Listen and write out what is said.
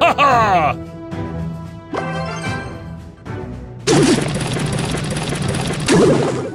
Ha ha! you